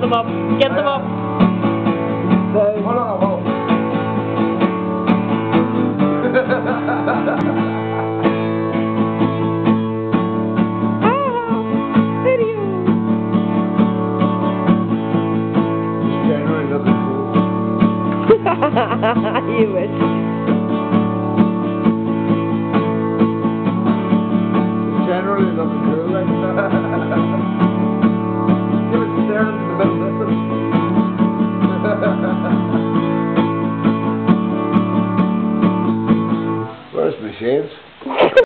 Get them up. Get them up. Hold on, hold January doesn't cool. you wish. Generally doesn't cool like Where's my shades?